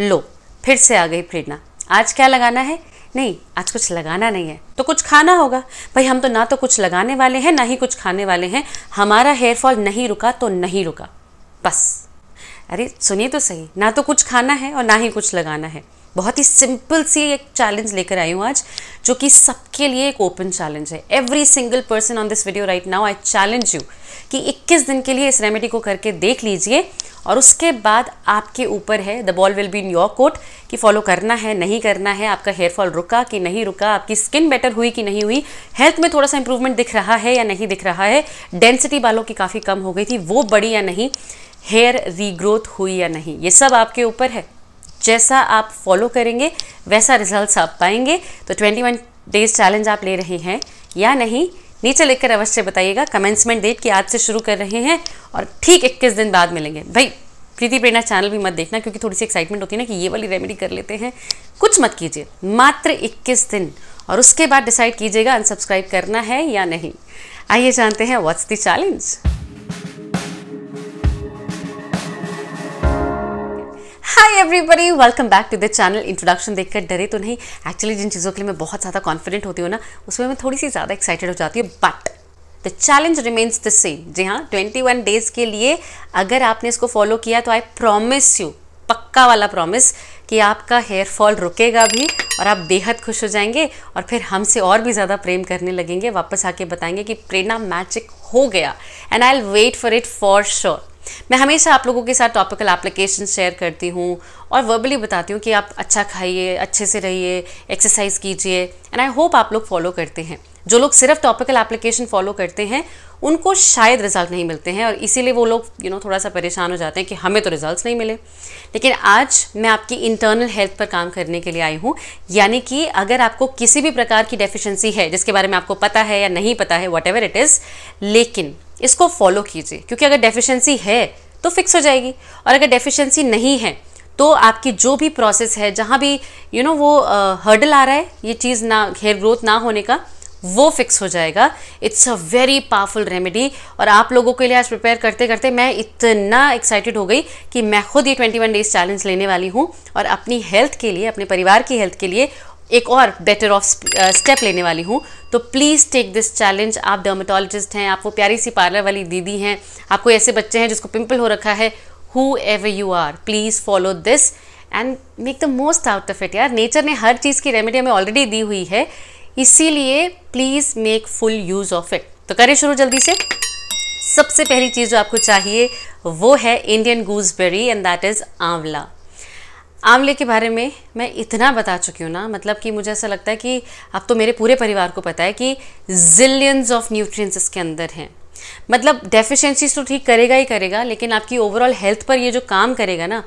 लो, फिर से आ गई प्रेरणा। आज क्या लगाना है? नहीं, आज कुछ लगाना नहीं है। तो कुछ खाना होगा। भाई, हम तो ना तो कुछ लगाने वाले हैं, ना ही कुछ खाने वाले हैं। हमारा हेयर फॉल नहीं रुका तो नहीं रुका। बस। अरे, सुनिए तो सही। ना तो कुछ खाना है और ना ही कुछ लगाना है। बहुत ही सिंपल सी एक चैलेंज लेकर आई हूँ आज, जो कि सबके लिए एक ओपन चैलेंज है। Every single person on this video right now I challenge you कि 21 दिन के लिए इस रेमेडी को करके देख लीजिए, और उसके बाद आपके ऊपर है the ball will be in your court कि फॉलो करना है, नहीं करना है, आपका हेयर फॉल रुका कि नहीं रुका, आपकी स्किन बेटर हुई कि नहीं हुई हेल्थ में थोड़ा सा इंप्रूवमेंट दिख रहा है या नहीं दिख रहा है डेंसिटी बालों की काफ़ी कम हो गई थी, वो बड़ी या नहीं हेयर रीग्रोथ हुई या नहीं, ये सब आपके ऊपर है। जैसा आप फॉलो करेंगे, वैसा रिजल्ट्स आप पाएँगे। तो 21 डेज़ चैलेंज आप ले रहे हैं या नहीं, नीचे लिखकर अवश्य बताइएगा। कमेंसमेंट डेट कि आज से शुरू कर रहे हैं और ठीक 21 दिन बाद मिलेंगे। भाई, प्रीति प्रेरणा चैनल भी मत देखना क्योंकि थोड़ी सी एक्साइटमेंट होती है ना कि ये वाली रेमेडी कर लेते हैं। कुछ मत कीजिए, मात्र 21 दिन और उसके बाद डिसाइड कीजिएगा अनसब्सक्राइब करना है या नहीं। आइए जानते हैं what's the challenge hi everybody welcome back to the channel introduction देखकर डरे तो नहीं। एक्चुअली जिन चीज़ों के लिए मैं बहुत ज़्यादा कॉन्फिडेंट होती हूँ ना, उसमें मैं थोड़ी सी ज़्यादा एक्साइटेड हो जाती हूँ but the challenge remains the same जी हाँ ट्वेंटी वन डेज़ के लिए अगर आपने इसको फॉलो किया तो आई प्रॉमिस यू पक्का वाला प्रॉमिस कि आपका हेयर फॉल रुकेगा भी और आप बेहद खुश हो जाएँगे और फिर हमसे और भी ज़्यादा प्रेम करने लगेंगे। वापस आके बताएँगे कि प्रेरणा मैजिक हो गया and I wait for it for sure मैं हमेशा आप लोगों के साथ टॉपिकल एप्लीकेशन शेयर करती हूँ और वर्बली बताती हूँ कि आप अच्छा खाइए, अच्छे से रहिए एक्सरसाइज कीजिए एंड आई होप आप लोग फॉलो करते हैं। जो लोग सिर्फ़ टॉपिकल एप्लीकेशन फॉलो करते हैं, उनको शायद रिज़ल्ट नहीं मिलते हैं और इसीलिए वो लोग यू नो थोड़ा सा परेशान हो जाते हैं कि हमें तो रिजल्ट्स नहीं मिले। लेकिन आज मैं आपकी इंटरनल हेल्थ पर काम करने के लिए आई हूँ, यानी कि अगर आपको किसी भी प्रकार की डेफिशिएंसी है, जिसके बारे में आपको पता है या नहीं पता है वट एवर इट इज़ लेकिन इसको फॉलो कीजिए। क्योंकि अगर डेफिशिएंसी है तो फिक्स हो जाएगी। और अगर डेफिशिएंसी नहीं है तो आपकी जो भी प्रोसेस है जहाँ भी यू you नो know, वो हर्डल आ रहा है ये चीज़ ना हेयर ग्रोथ ना होने का वो फिक्स हो जाएगा। It's a very powerful remedy और आप लोगों के लिए आज प्रिपेयर करते करते मैं इतना एक्साइटेड हो गई कि मैं खुद ये 21 डेज़ चैलेंज लेने वाली हूँ। और अपनी हेल्थ के लिए अपने परिवार की हेल्थ के लिए एक और बेटर ऑफ़ स्टेप लेने वाली हूँ। तो प्लीज़ टेक दिस चैलेंज आप डर्माटोलॉजिस्ट हैं, आप वो प्यारी सी पार्लर वाली दीदी हैं, आपको ऐसे बच्चे हैं जिसको पिंपल हो रखा है। Whoever you are please follow this and make the most out of it यार। नेचर ने हर चीज़ की रेमेडी हमें ऑलरेडी दी हुई है। इसीलिए please make full use of it तो करें शुरू जल्दी से। सबसे पहली चीज़ जो आपको चाहिए वो है Indian gooseberry and that is amla. आंवले के बारे में मैं इतना बता चुकी हूँ ना मतलब कि मुझे ऐसा लगता है कि अब तो मेरे पूरे परिवार को पता है कि जिलियंस ऑफ़ न्यूट्रिएंट्स इसके अंदर हैं। मतलब डेफिशिएंसीज तो ठीक करेगा ही करेगा, लेकिन आपकी ओवरऑल हेल्थ पर ये जो काम करेगा ना,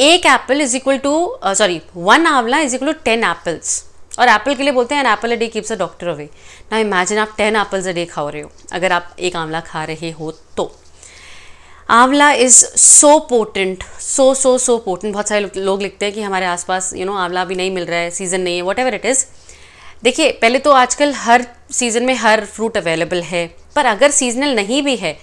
एक apple is equal to sorry one amla is equal to ten apples और एप्पल के लिए बोलते हैं an apple a day keeps a doctor away ना इमेजिन आप टेन एप्पल्स अ डे खा रहे हो, अगर आप एक आंवला खा रहे हो तो। Amla is so potent so so so potent बहुत सारे लोग लिखते हैं कि हमारे आसपास यू नो आंवला भी नहीं मिल रहा है सीज़न नहीं है वट एवर इट इज़ देखिए, पहले तो आजकल हर सीज़न में हर फ्रूट अवेलेबल है, पर अगर सीजनल नहीं भी है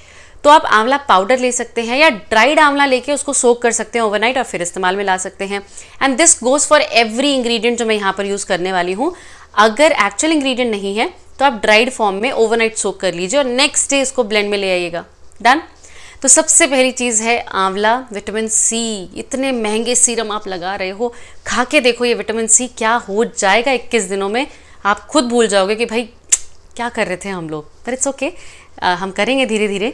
तो आप आंवला पाउडर ले सकते हैं या ड्राइड आंवला लेके उसको सोक कर सकते हैं ओवरनाइट और फिर इस्तेमाल में ला सकते हैं. And this goes for every ingredient जो मैं यहाँ पर यूज़ करने वाली हूँ. अगर एक्चुअल इंग्रेडिएंट नहीं है तो आप ड्राइड फॉर्म में ओवरनाइट सोक कर लीजिए और नेक्स्ट डे इसको ब्लेंड में ले आइएगा. डन तो सबसे पहली चीज़ है आंवला विटामिन सी इतने महँगे सीरम आप लगा रहे हो। खा के देखो ये विटामिन सी क्या हो जाएगा 21 दिनों में। आप खुद भूल जाओगे कि भाई, क्या कर रहे थे हम लोग? पर इट्स ओके हम करेंगे धीरे धीरे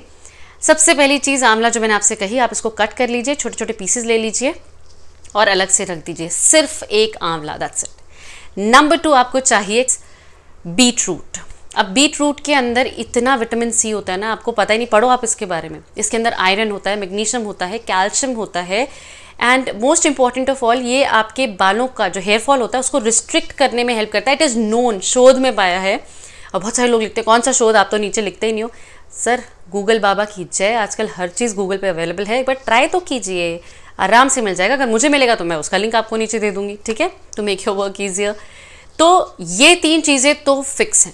सबसे पहली चीज़ आंवला जो मैंने आपसे कही, आप इसको कट कर लीजिए छोटे छोटे पीसेस ले लीजिए और अलग से रख दीजिए। सिर्फ़ एक आंवला दैट्स इट नंबर टू आपको चाहिए बीट रूट अब बीट रूट के अंदर इतना विटामिन सी होता है ना, आपको पता ही नहीं, पढ़ो आप इसके बारे में। इसके अंदर आयरन होता है, मैग्नीशियम होता है, कैल्शियम होता है and most important of all ये आपके बालों का जो हेयर फॉल होता है, उसको रिस्ट्रिक्ट करने में हेल्प करता है। इट इज़ नोन शोध में पाया है। और बहुत सारे लोग लिखते हैं, कौन सा शोध, आप तो नीचे लिखते ही नहीं हो। सर गूगल बाबा की जय। आजकल हर चीज़ गूगल पे अवेलेबल है। एक बार ट्राई तो कीजिए। आराम से मिल जाएगा। अगर मुझे मिलेगा तो मैं उसका लिंक आपको नीचे दे दूँगी। ठीक है? To make your work easier तो ये तीन चीज़ें तो फिक्स हैं।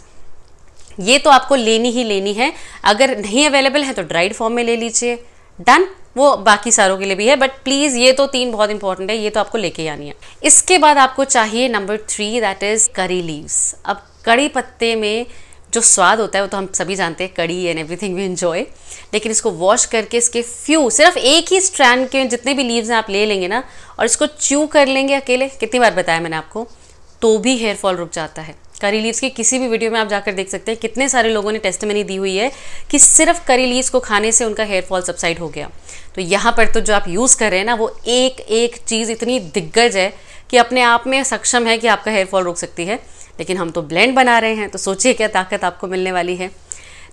ये तो आपको लेनी ही लेनी है। अगर नहीं अवेलेबल है तो ड्राइड फॉर्म में ले लीजिए। डन वो बाकी सारों के लिए भी है बट प्लीज़ ये तो तीन बहुत इंपॉर्टेंट है, ये तो आपको लेके आनी है। इसके बाद आपको चाहिए number three that is curry leaves अब कड़ी पत्ते में जो स्वाद होता है, वो तो हम सभी जानते हैं, कड़ी एंड एवरीथिंग वी इन्जॉय लेकिन इसको वॉश करके इसके फ्यू सिर्फ़ एक ही स्ट्रैंड के जितने भी लीव्स हैं, आप ले लेंगे ना, और इसको च्यू कर लेंगे अकेले। कितनी बार बताया मैंने आपको? तो भी हेयर फॉल रुक जाता है। करी लीव्स की किसी भी वीडियो में आप जाकर देख सकते हैं कितने सारे लोगों ने टेस्ट दी हुई है कि सिर्फ़ करी लीव्स को खाने से उनका हेयर फॉल सबसाइड हो गया। तो यहाँ पर तो जो आप यूज़ कर रहे हैं ना, वो एक एक चीज़ इतनी दिग्गज है कि अपने आप में सक्षम है कि आपका हेयर फॉल रोक सकती है। लेकिन हम तो ब्लेंड बना रहे हैं तो सोचिए क्या ताकत आपको मिलने वाली है।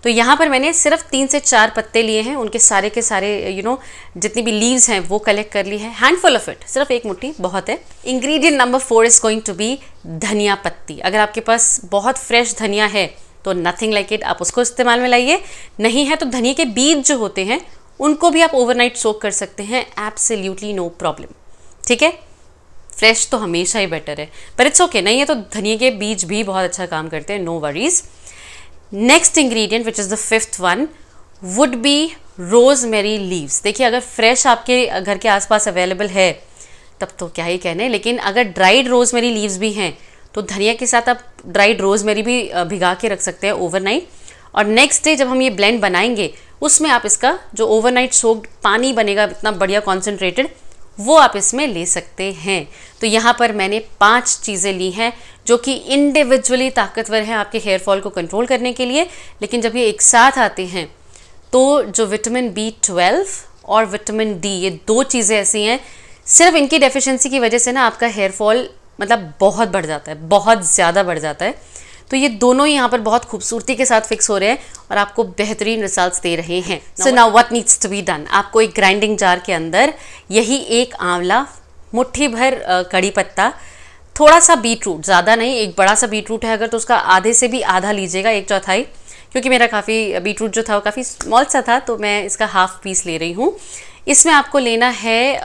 तो यहाँ पर मैंने सिर्फ़ तीन से चार पत्ते लिए हैं। उनके सारे के सारे यू नो जितनी भी लीव्स हैं, वो कलेक्ट कर ली है। हैंडफुल ऑफ़ इट सिर्फ़ एक मुट्ठी, बहुत है। Ingredient number four is going to be dhania patti. अगर आपके पास बहुत फ्रेश धनिया है तो नथिंग लाइक इट आप उसको इस्तेमाल में लाइए। नहीं है तो धनिया के बीज जो होते हैं, उनको भी आप ओवरनाइट सोक कर सकते हैं। एब्सोल्युटली नो प्रॉब्लम ठीक है? फ्रेश तो हमेशा ही बेटर है। पर इट्स ओके नहीं है तो धनिया के बीज भी बहुत अच्छा काम करते हैं। No worries next ingredient which is the fifth one would be rosemary leaves देखिए, अगर फ्रेश आपके घर के आसपास अवेलेबल है, तब तो क्या ही कहने, लेकिन अगर ड्राइड रोज मेरी लीव्स भी हैं तो धनिया के साथ आप ड्राइड रोज मेरी भी भिगा के रख सकते हैं ओवरनाइट और नेक्स्ट डे जब हम ये ब्लेंड बनाएँगे, उसमें आप इसका जो ओवरनाइट सोक्ड पानी बनेगा, इतना बढ़िया कॉन्सेंट्रेटेड वो आप इसमें ले सकते हैं। तो यहाँ पर मैंने पाँच चीज़ें ली हैं जो कि इंडिविजुअली ताकतवर हैं आपके हेयर फॉल को कंट्रोल करने के लिए। लेकिन जब ये एक साथ आते हैं तो जो विटामिन बी ट्वेल्व और विटामिन डी ये दो चीज़ें ऐसी हैं, सिर्फ़ इनकी डेफिशिएंसी की वजह से ना आपका हेयर फॉल मतलब बहुत बढ़ जाता है, बहुत ज़्यादा बढ़ जाता है। तो ये दोनों यहाँ पर बहुत खूबसूरती के साथ फिक्स हो रहे हैं और आपको बेहतरीन रिजल्ट्स दे रहे हैं। So now what needs to be done आपको एक ग्राइंडिंग जार के अंदर यही एक आंवला मुट्ठी भर कड़ी पत्ता थोड़ा सा बीट रूट ज़्यादा नहीं एक बड़ा सा बीट रूट है अगर तो उसका आधे से भी आधा लीजिएगा एक चौथाई क्योंकि मेरा काफ़ी बीट रूट जो था वो काफ़ी स्मॉल सा था तो मैं इसका हाफ़ पीस ले रही हूँ। इसमें आपको लेना है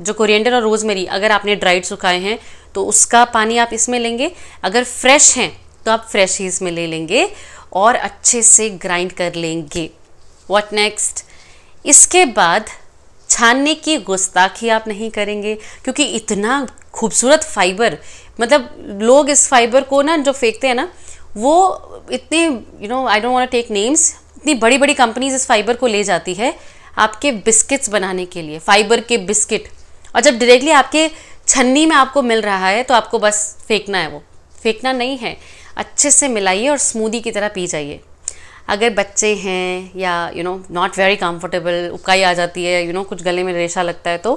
जो कोरिएंडर और रोज़मेरी अगर आपने ड्राइड सुखाए हैं तो उसका पानी आप इसमें लेंगे। अगर फ्रेश हैं तो आप फ्रेश ही इसमें ले लेंगे और अच्छे से ग्राइंड कर लेंगे। वॉट नेक्स्ट इसके बाद छानने की गुस्ताखी आप नहीं करेंगे, क्योंकि इतना खूबसूरत फाइबर मतलब लोग इस फाइबर को ना जो फेंकते हैं ना, वो इतने you know I don't want take names इतनी बड़ी बड़ी कंपनीज़ इस फाइबर को ले जाती है आपके बिस्किट्स बनाने के लिए फाइबर के बिस्किट और जब डायरेक्टली आपके छन्नी में आपको मिल रहा है तो आपको बस फेंकना है वो। फेंकना नहीं है। अच्छे से मिलाइए और स्मूदी की तरह पी जाइए। अगर बच्चे हैं या you know not very comfortable Ukai आ जाती है यू you नो know, कुछ गले में रेशा लगता है तो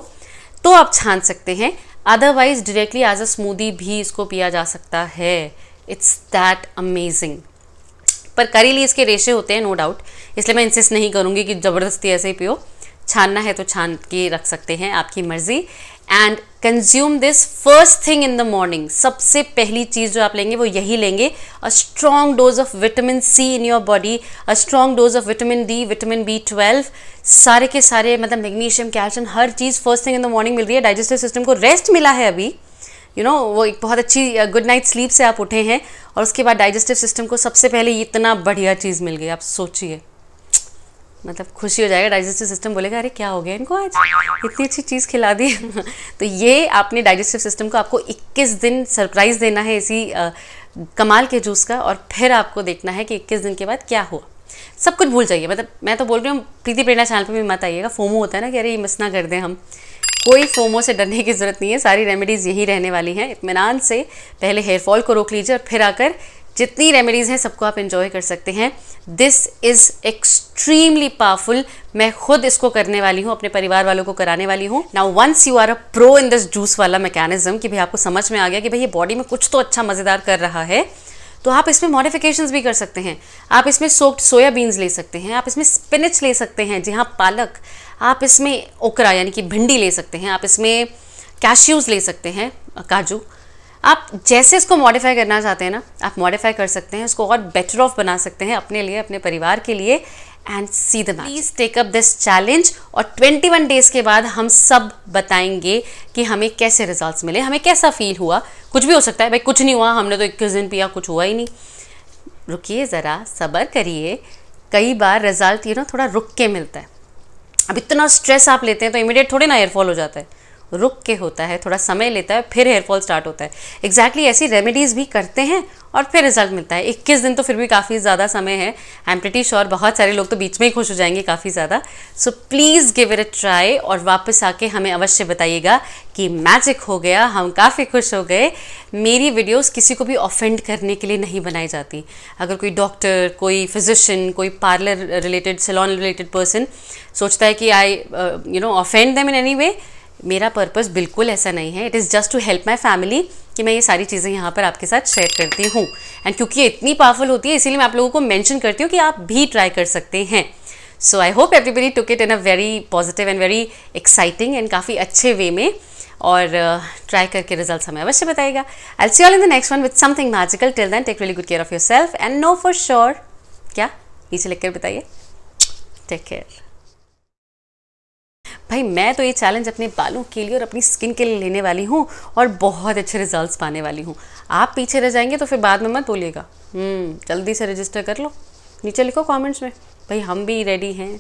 तो आप छान सकते हैं। Otherwise directly as a smoothie भी इसको पिया जा सकता है। इट्स दैट अमेजिंग पर करी ली इसके रेशे होते हैं नो डाउट इसलिए मैं इंसिस्ट नहीं करूँगी कि ज़बरदस्ती ऐसे ही पियो। छानना है तो छान के रख सकते हैं आपकी मर्ज़ी। And consume this first thing in the morning सबसे पहली चीज़ जो आप लेंगे वो यही लेंगे। A strong dose of vitamin C in your body a strong dose of vitamin D vitamin B twelve सारे के सारे मतलब मैग्नीशियम कैल्शियम हर चीज़ first thing in the morning मिल रही है। डाइजेस्टिव सिस्टम को रेस्ट मिला है अभी। यू you नो know, वो एक बहुत अच्छी गुड नाइट स्लीप से आप उठे हैं और उसके बाद डाइजेस्टिव सिस्टम को सबसे पहले इतना बढ़िया चीज़ मिल गई। आप सोचिए। मतलब खुशी हो जाएगा डाइजेस्टिव सिस्टम बोलेगा अरे क्या हो गया इनको आज? इतनी अच्छी चीज़ खिला दी। तो ये आपने डाइजेस्टिव सिस्टम को आपको 21 दिन सरप्राइज़ देना है इसी आ, कमाल के जूस का और फिर आपको देखना है कि 21 दिन के बाद क्या हुआ। सब कुछ भूल जाइए मतलब मैं तो बोल रही हूँ प्रीति प्रेरणा चैनल पर भी मत आइएगा। फोमो होता है ना कि अरे ये मिस ना कर दें हम। कोई फोमो से डरने की ज़रूरत नहीं है सारी रेमेडीज़ यही रहने वाली हैं। इतमान से पहले हेयर फॉल को रोक लीजिए और फिर आकर जितनी रेमेडीज़ हैं, सबको आप इन्जॉय कर सकते हैं। दिस इज़ एक्सट्रीमली पावरफुल मैं खुद इसको करने वाली हूँ, अपने परिवार वालों को कराने वाली हूँ। Now once you are a pro in this juice वाला मैकेनिज्म कि भाई आपको समझ में आ गया कि भाई ये बॉडी में कुछ तो अच्छा मज़ेदार कर रहा है तो आप इसमें मॉडिफिकेशंस भी कर सकते हैं। आप इसमें सोक्ड सोया बीन्स ले सकते हैं, आप इसमें स्पिनिच ले सकते हैं, जी हाँ पालक। आप इसमें ओकरा यानी कि भिंडी ले सकते हैं, आप इसमें कैश्यूज़ ले सकते हैं, काजू। आप जैसे इसको मॉडिफाई करना चाहते हैं ना, आप मॉडिफाई कर सकते हैं, इसको और बेटर ऑफ़ बना सकते हैं अपने लिए, अपने परिवार के लिए and see the please take up this challenge और 21 डेज़ के बाद हम सब बताएँगे कि हमें कैसे रिजल्ट्स मिले, हमें कैसा फील हुआ। कुछ भी हो सकता है, भाई कुछ नहीं हुआ, हमने तो इक्कीस दिन पिया, कुछ हुआ ही नहीं। रुकिए ज़रा, सब्र करिए। कई बार रिज़ल्ट यू ना थोड़ा रुक के मिलता है। अब इतना स्ट्रेस आप लेते हैं तो इमीडिएट थोड़े ना एयरफॉल हो जाता है। रुक के होता है, थोड़ा समय लेता है, फिर हेयरफॉल स्टार्ट होता है। एग्जैक्टली exactly ऐसी रेमेडीज़ भी करते हैं और फिर रिज़ल्ट मिलता है। इक्कीस दिन तो फिर भी काफ़ी ज़्यादा समय है। आई एम प्रिटी श्योर बहुत सारे लोग तो बीच में ही खुश हो जाएँगे काफ़ी ज़्यादा। So please give it a try और वापस आके हमें अवश्य बताइएगा कि मैजिक हो गया, हम काफ़ी खुश हो गए। मेरी वीडियोस किसी को भी ऑफेंड करने के लिए नहीं बनाई जाती। अगर कोई डॉक्टर कोई फिजिशियन कोई parlour related salon related person सोचता है कि I you know offend them in any way मेरा पर्पज़ बिल्कुल ऐसा नहीं है। It is just to help my family कि मैं ये सारी चीज़ें यहाँ पर आपके साथ शेयर करती हूँ। एंड क्योंकि ये इतनी पावरफुल होती है इसीलिए मैं आप लोगों को मैंशन करती हूँ कि आप भी ट्राई कर सकते हैं। So I hope everybody took it in a very positive and very exciting and काफ़ी अच्छे वे में और ट्राई uh, करके रिज़ल्ट हमें अवश्य बताएगा। I see all in the next one with something magical till then take really good care of yourself and know for sure क्या? नीचे लिख कर बताइए। टेक केयर भाई मैं तो ये चैलेंज अपने बालों के लिए और अपनी स्किन के लिए लेने वाली हूँ और बहुत अच्छे रिजल्ट्स पाने वाली हूँ। आप पीछे रह जाएँगे तो फिर बाद में मत बोलिएगा। हम्म, जल्दी से रजिस्टर कर लो। नीचे लिखो कॉमेंट्स में। भाई हम भी रेडी हैं।